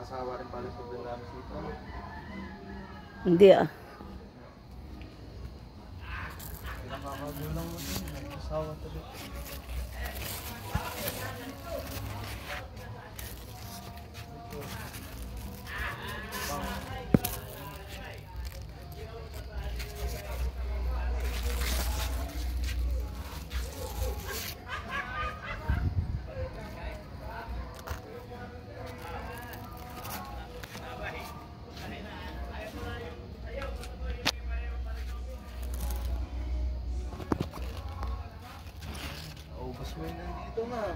nakakasawa rin pala sobrang dami sito. Hindi ah. Nakakagulang mo din. Nakakasawa talaga. May nandito na.